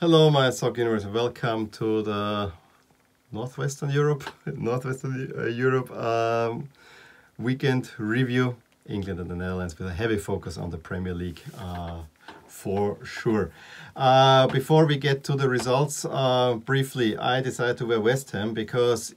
Hello, my soccer universe. Welcome to the Northwestern Europe, Northwestern uh, Europe um, weekend review. England and the Netherlands with a heavy focus on the Premier League uh, for sure. Uh, before we get to the results, uh, briefly, I decided to wear West Ham because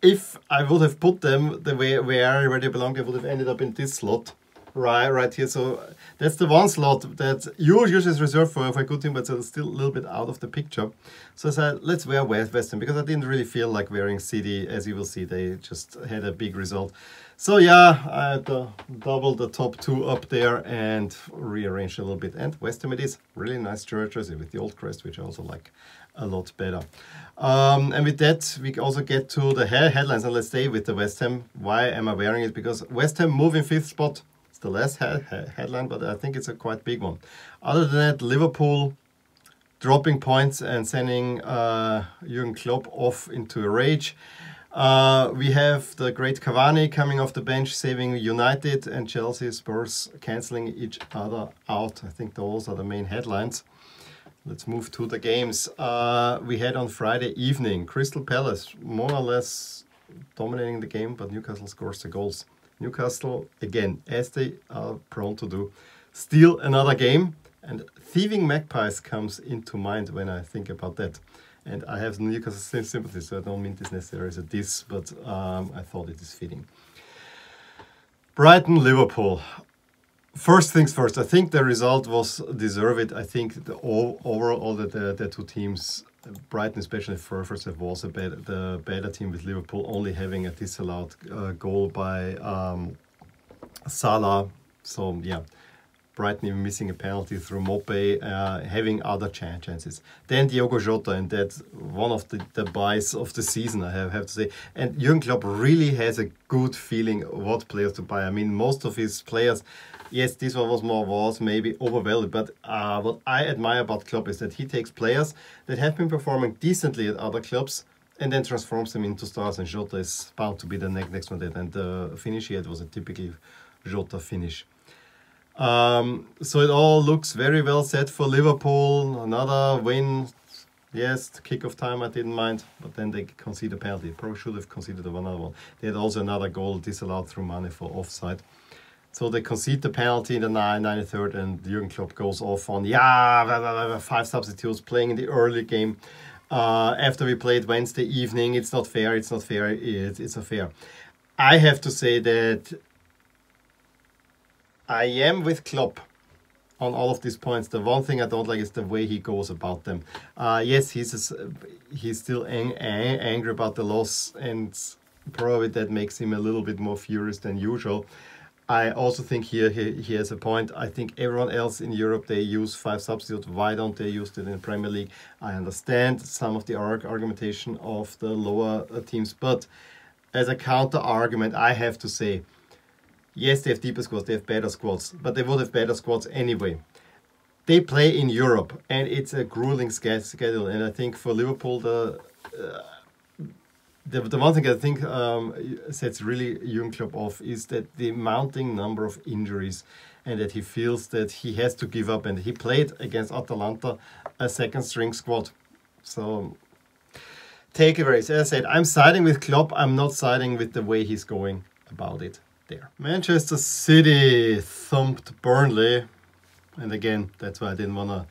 if I would have put them the way where, where they belong, they would have ended up in this slot right right here. So that's the one slot that usually is reserved for, for a good team, but it's still a little bit out of the picture. So I said, let's wear West Western because I didn't really feel like wearing City. As you will see, they just had a big result. So yeah, I had to double the top two up there and rearrange a little bit. And West Ham it is. Really nice jersey with the old crest, which I also like a lot better. Um, and with that, we also get to the headlines. And let's stay with the West Ham. Why am I wearing it? Because West Ham moving fifth spot it's the last headline, but I think it's a quite big one. Other than that, Liverpool dropping points and sending uh, Jurgen Klopp off into a rage. Uh, we have the great Cavani coming off the bench, saving United, and Chelsea Spurs cancelling each other out. I think those are the main headlines. Let's move to the games. Uh, we had on Friday evening Crystal Palace more or less dominating the game, but Newcastle scores the goals. Newcastle, again, as they are prone to do, steal another game. And thieving magpies comes into mind when I think about that. And I have Newcastle sympathy, so I don't mean this necessarily as a diss, but um, I thought it is fitting. Brighton, Liverpool. First things first, I think the result was deserved. I think the overall the, the, the two teams Brighton, especially half, was a better, the better team with Liverpool only having a disallowed uh, goal by um, Salah. So yeah, Brighton missing a penalty through Maupay, uh, having other chances. Then Diogo Jota, and that's one of the, the buys of the season, I have, have to say. And Jurgen Klopp really has a good feeling what players to buy. I mean, most of his players yes, this one was more was maybe overvalued. But uh, what I admire about Klopp is that he takes players that have been performing decently at other clubs and then transforms them into stars. And Jota is bound to be the next next one. And the finish here was a typical Jota finish. Um, so it all looks very well set for Liverpool. Another win. Yes, kick off time I didn't mind, but then they conceded a penalty. Probably should have conceded another one. They had also another goal disallowed through Mané for offside. So they concede the penalty in the 93rd, and Jurgen Klopp goes off on, yeah, five substitutes playing in the early game. Uh, after we played Wednesday evening, it's not fair, it's not fair, it's, it's fair. I have to say that I am with Klopp on all of these points. The one thing I don't like is the way he goes about them. Uh, yes, he's he's still ang ang angry about the loss, and probably that makes him a little bit more furious than usual. I also think here he, he has a point. I think everyone else in Europe they use five substitutes. Why don't they use it in the Premier League? I understand some of the arg argumentation of the lower uh, teams, but as a counter argument, I have to say, yes, they have deeper squads, they have better squads, but they would have better squads anyway. They play in Europe, and it's a grueling schedule. And I think for Liverpool, the uh, the, the one thing I think um, sets really Jurgen Klopp off is that the mounting number of injuries and that he feels that he has to give up. And he played against Atalanta a second string squad. So take it very. As I said, I'm siding with Klopp. I'm not siding with the way he's going about it there. Manchester City thumped Burnley. And again, that's why I didn't want to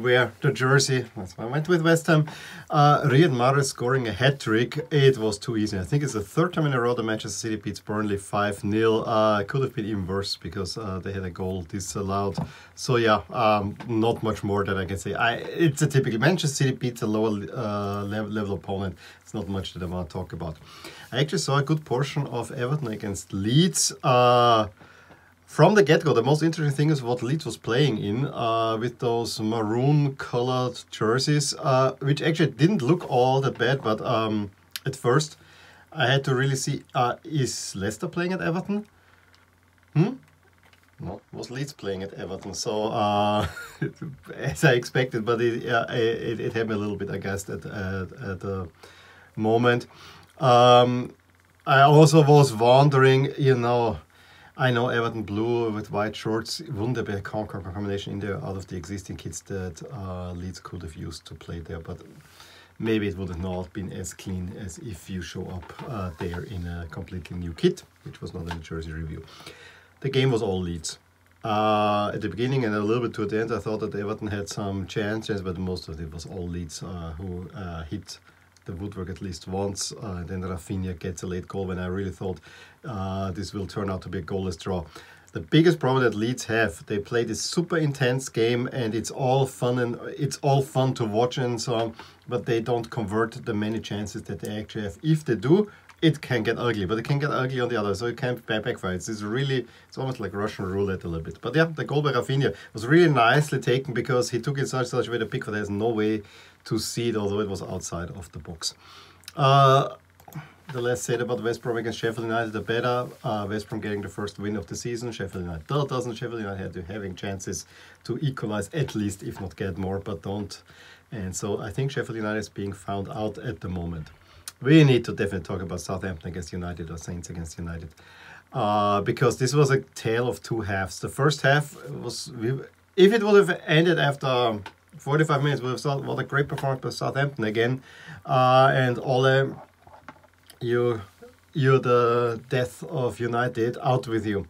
wear the jersey. That's why I went with West Ham. Uh, Riyad Mahrez scoring a hat trick. It was too easy. I think it's the third time in a row that Manchester City beats Burnley 5 0. Uh, could have been even worse because uh, they had a goal disallowed. So, yeah, um, not much more that I can say. I, it's a typical Manchester City beats a lower uh, level, level opponent. It's not much that I want to talk about. I actually saw a good portion of Everton against Leeds. Uh, from the get-go, the most interesting thing is what Leeds was playing in uh, with those maroon-colored jerseys, uh, which actually didn't look all that bad, but um, at first I had to really see, uh, is Leicester playing at Everton? Hmm? No, was Leeds playing at Everton, so uh, as I expected, but it, it, it, had me a little bit aghast at, at, at the moment. Um, I also was wondering, you know, I know Everton blue with white shorts wouldn't be a combination in there out of the existing kits that uh, Leeds could have used to play there, but maybe it would have not been as clean as if you show up uh, there in a completely new kit, which was not in the jersey review. The game was all Leeds. Uh, at the beginning and a little bit toward the end, I thought that Everton had some chances, but most of it was all Leeds uh, who uh, hit the woodwork at least once. Uh, then Raphinha gets a late goal when I really thought uh, this will turn out to be a goalless draw. The biggest problem that Leeds have, they play this super intense game and it's all fun and it's all fun to watch and so on, but they don't convert the many chances that they actually have. If they do, it can get ugly, but it can get ugly on the other, so it can backfire. It's, it's really, it's almost like Russian roulette a little bit. But yeah, the goal by Raphinha was really nicely taken because he took it such such a way that Pickford has no way to see it, although it was outside of the box. Uh, the less said about West Brom against Sheffield United, the better. Uh, West Brom getting the first win of the season. Sheffield United doesn't. Sheffield United had having chances to equalize at least, if not get more, but don't. And so I think Sheffield United is being found out at the moment. We need to definitely talk about Southampton against United or Saints against United. Uh, because this was a tale of two halves. The first half was, if it would have ended after 45 minutes, we would have thought, what a great performance by Southampton again. Uh, and Ole you you're the death of United out with you.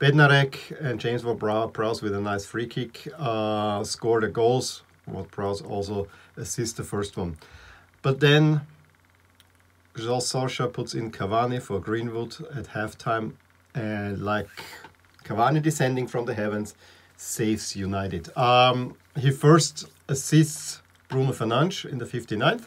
Bednarek and James Ward-Prowse with a nice free kick uh, scored the goals. Ward-Prowse also assists the first one. But then Joel Solskjaer puts in Cavani for Greenwood at halftime and like Cavani descending from the heavens saves United. Um, he first assists Bruno Fernandes in the 59th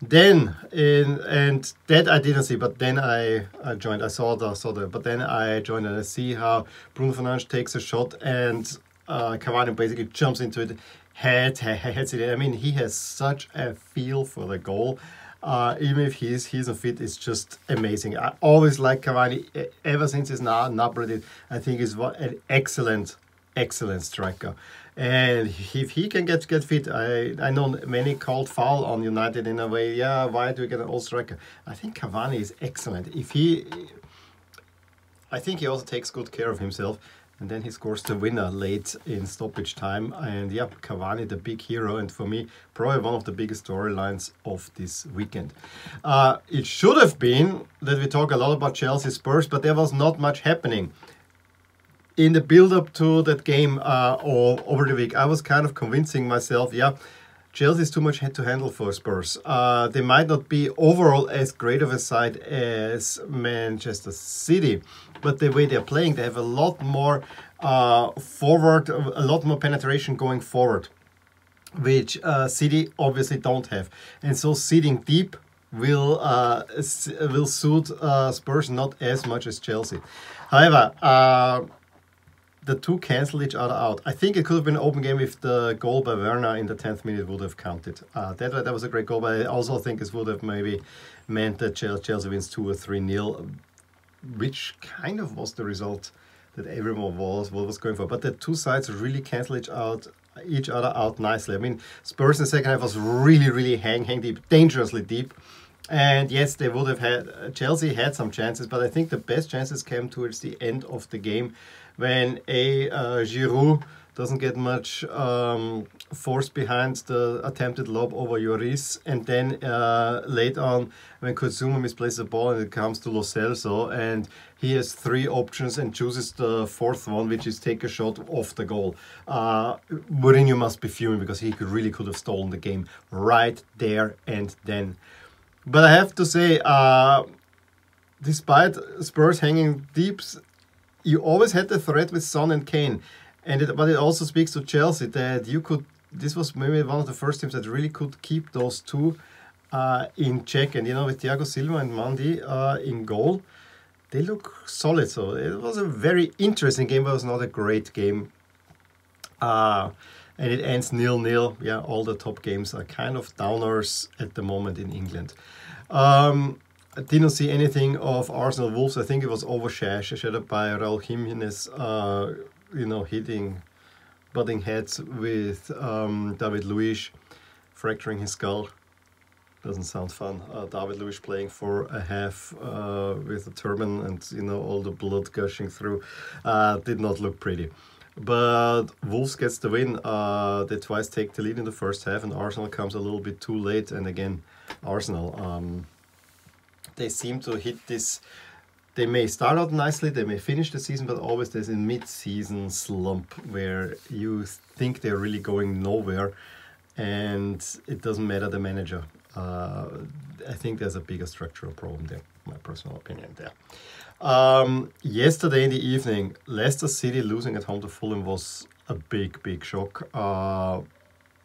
then in and that I didn't see, but then I, I joined. I saw the saw the, but then I joined and I see how Bruno Fernandes takes a shot and uh, Cavani basically jumps into it, head heads it. I mean, he has such a feel for the goal. Uh, even if he's he's a fit, it's just amazing. I always like Cavani ever since he's now Napoli. I think he's an excellent, excellent striker. And if he can get get fit, I I know many called foul on United in a way. Yeah, why do we get an old striker? I think Cavani is excellent. If he, I think he also takes good care of himself. And then he scores the winner late in stoppage time. And yeah, Cavani, the big hero, and for me, probably one of the biggest storylines of this weekend. Uh, it should have been that we talk a lot about Chelsea Spurs, but there was not much happening in the build up to that game uh, or over the week, I was kind of convincing myself, yeah, Chelsea is too much head to handle for Spurs. Uh, they might not be overall as great of a side as Manchester City, but the way they're playing, they have a lot more uh, forward, a lot more penetration going forward, which uh, City obviously don't have. And so sitting deep will uh, will suit uh, Spurs not as much as Chelsea. However, uh, the two cancel each other out. I think it could have been an open game if the goal by Werner in the 10th minute would have counted. Uh, that, that was a great goal, but I also think it would have maybe meant that Chelsea wins 2 or 3 nil, which kind of was the result that everyone was, was going for. But the two sides really cancel each out each other out nicely. I mean, Spurs in the second half was really, really hang, hang deep, dangerously deep. And yes, they would have had, Chelsea had some chances, but I think the best chances came towards the end of the game when a uh, Giroud doesn't get much um, force behind the attempted lob over Lloris, and then uh, late on when Kurt Zouma misplaces the ball and it comes to Lo Celso, and he has three options and chooses the fourth one, which is take a shot off the goal. Uh, Mourinho must be fuming because he could, really could have stolen the game right there and then. But I have to say, uh, despite Spurs hanging deep you always had the threat with Son and Kane, and it, but it also speaks to Chelsea that you could. This was maybe one of the first teams that really could keep those two uh, in check, and you know with Thiago Silva and Mendy uh, in goal, they look solid. So it was a very interesting game, but it was not a great game. Uh, and it ends nil nil. Yeah, all the top games are kind of downers at the moment in England. Um, I didn't see anything of Arsenal Wolves. I think it was over overshadowed by Raul Jimenez, uh, you know, hitting, butting heads with um, David Luiz, fracturing his skull. Doesn't sound fun. Uh, David Luiz playing for a half uh, with a turban and you know all the blood gushing through. Uh, did not look pretty. But Wolves gets the win. Uh, they twice take the lead in the first half, and Arsenal comes a little bit too late. And again, Arsenal, um, they seem to hit this. They may start out nicely, they may finish the season, but always there's a mid-season slump where you think they're really going nowhere, and it doesn't matter the manager. Uh, I think there's a bigger structural problem there. My personal opinion there. Um, yesterday in the evening, Leicester City losing at home to Fulham was a big, big shock. Uh,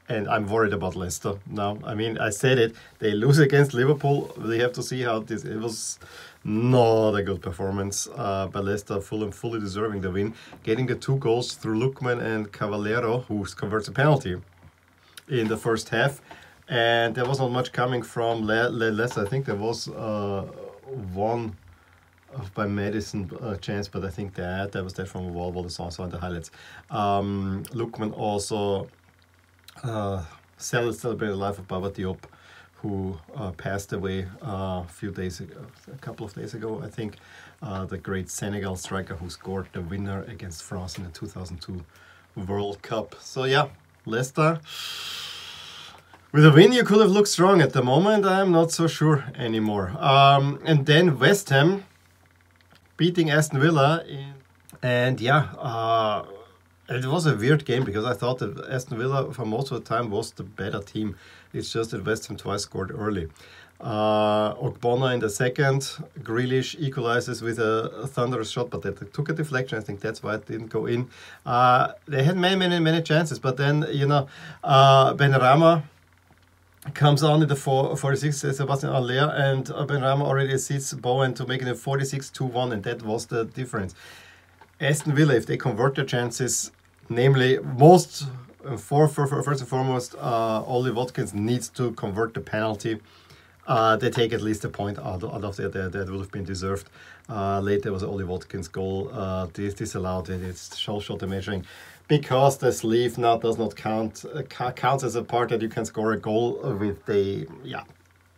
and I'm worried about Leicester now. I mean, I said it. They lose against Liverpool. They have to see how this. It was not a good performance uh, by Leicester. Fulham fully deserving the win, getting the two goals through Lookman and Cavaleiro, who converts a penalty in the first half. And there was not much coming from Le- Le- Leicester. I think there was uh, one by Maddison uh, chance, but I think that that was that from wall wall is also in the highlights. Um, Lookman also uh, celebrated the life of Bouba Diop, who uh, passed away uh, a few days ago, a couple of days ago, I think. Uh, the great Senegal striker who scored the winner against France in the 2002 World Cup. So yeah, Leicester. With a win, you could have looked strong at the moment. I'm not so sure anymore. Um, and then West Ham beating Aston Villa. In, and yeah, uh, it was a weird game because I thought that Aston Villa for most of the time was the better team. It's just that West Ham twice scored early. Uh, Ogbonna in the second, Grealish equalizes with a, a thunderous shot, but they took a deflection. I think that's why it didn't go in. Uh, they had many, many, many chances, but then, you know, uh, Benrahma comes on in the 4, 46, uh, Sebastian Haller, and ben Benrahma already assists Bowen to make it a 46 2 1, and that was the difference. Aston Villa, if they convert their chances, namely, most, uh, for, for, for, first and foremost, uh, Ollie Watkins needs to convert the penalty. Uh, they take at least a point out, out of there that, that would have been deserved. Uh, later was Ollie Watkins' goal. Uh, this disallowed, and it's short shot measuring. Because the sleeve now does not count uh, counts as a part that you can score a goal with the yeah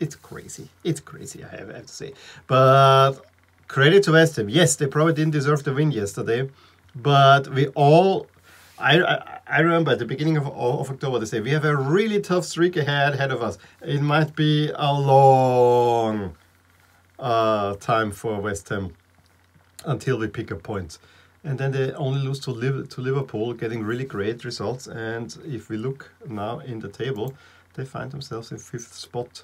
it's crazy. It's crazy I have, I have to say. But credit to West Ham. Yes they probably didn't deserve the win yesterday but we all I, I, I remember at the beginning of, of October they say we have a really tough streak ahead ahead of us it might be a long uh, time for West Ham until we pick points and then they only lose to, Liv- to Liverpool, getting really great results. And if we look now in the table, they find themselves in fifth spot.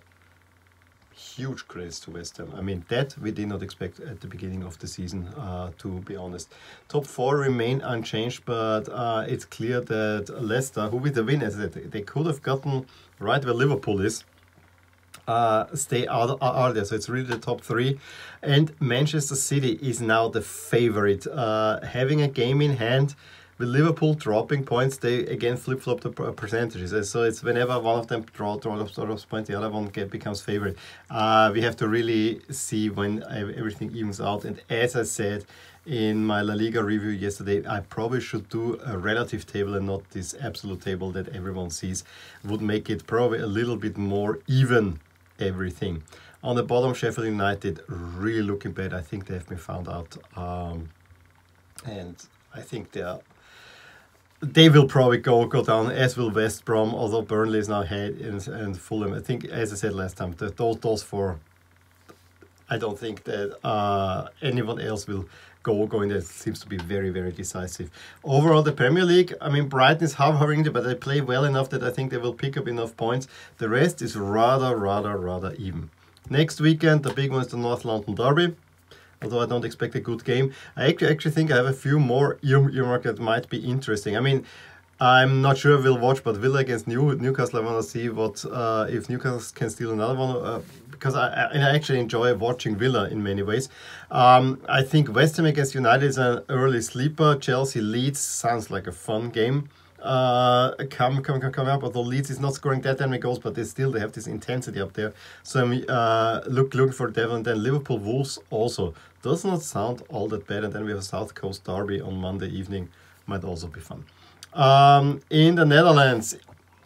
Huge credits to West Ham. I mean, that we did not expect at the beginning of the season, uh, to be honest. Top four remain unchanged, but uh, it's clear that Leicester, who with the win, as they could have gotten right where Liverpool is, uh, stay out, out there. So it's really the top three. And Manchester City is now the favorite. Uh, having a game in hand with Liverpool dropping points, they again flip flop the percentages. So it's whenever one of them draw, draw drops points, the other one get, becomes favorite. Uh, we have to really see when everything evens out. And as I said, in my La Liga review yesterday, I probably should do a relative table and not this absolute table that everyone sees. Would make it probably a little bit more even everything. On the bottom, Sheffield United really looking bad. I think they have been found out, um, and I think they are. They will probably go go down as will West Brom, although Burnley is now ahead and, and Fulham. I think, as I said last time, the, those those four. I don't think that uh, anyone else will go going there seems to be very very decisive. Overall, the Premier League. I mean, Brighton is hovering, but they play well enough that I think they will pick up enough points. The rest is rather rather rather even. Next weekend, the big one is the North London Derby. Although I don't expect a good game, I actually, actually think I have a few more earmark that might be interesting. I mean, I'm not sure we'll watch, but Villa against New, Newcastle, I want to see what uh, if Newcastle can steal another one. Uh, because I, I actually enjoy watching Villa in many ways. Um, I think West Ham against United is an early sleeper. Chelsea Leeds sounds like a fun game. Uh, come, come, come, come up. Although Leeds is not scoring that many goals, but they still they have this intensity up there. So I'm uh, look looking for Devon. And then Liverpool Wolves also does not sound all that bad. And then we have a South Coast Derby on Monday evening. Might also be fun. Um, in the Netherlands,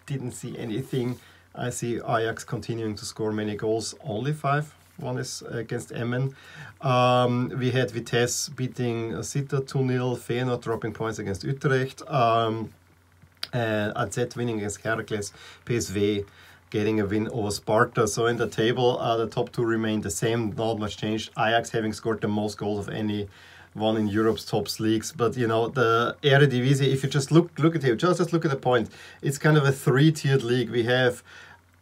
didn't see anything I see Ajax continuing to score many goals, only five. One is against Emmen. Um, we had Vitesse beating Sittard 2 0, Feyenoord dropping points against Utrecht, um, uh, AZ winning against Heracles, PSV getting a win over Sparta. So in the table, uh, the top two remain the same, not much changed. Ajax having scored the most goals of any one in Europe's top leagues. But you know the Eredivisie, if you just look look at it, just just look at the point. It's kind of a three-tiered league. We have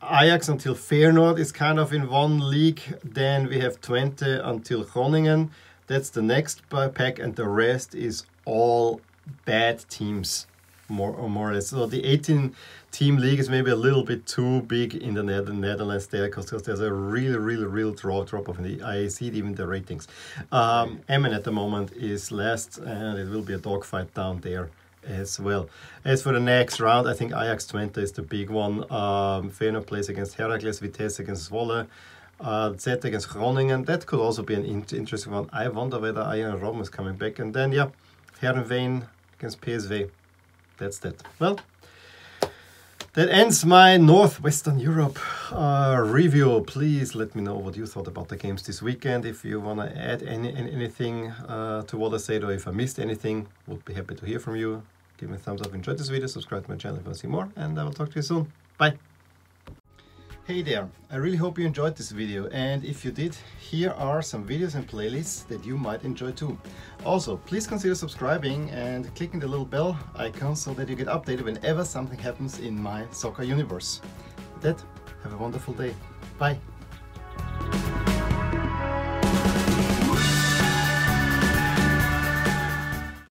Ajax until Feyenoord is kind of in one league. Then we have Twente until Groningen. That's the next pack, and the rest is all bad teams, more or more or less. So the 18 team league is maybe a little bit too big in the Netherlands there because there's a really, really, real drop drop off the I see even the ratings. Um, Emmen at the moment is last, and it will be a dogfight down there as well. As for the next round, I think Ajax Twente is the big one. Um, Feyenoord plays against Heracles, Vitesse against Zwolle. Uh, Z against Groningen, that could also be an in interesting one. I wonder whether Arjen Robben is coming back. And then, yeah, Heerenveen against PSV. That's that. Well, that ends my Northwestern Europe uh, review. Please let me know what you thought about the games this weekend. If you want to add any, any anything uh, to what I said or if I missed anything, would be happy to hear from you. Give me a thumbs up, enjoyed this video, subscribe to my channel if you want to see more, and I will talk to you soon. Bye! Hey there, I really hope you enjoyed this video and if you did, here are some videos and playlists that you might enjoy too. Also, please consider subscribing and clicking the little bell icon so that you get updated whenever something happens in my soccer universe. With that, have a wonderful day. Bye!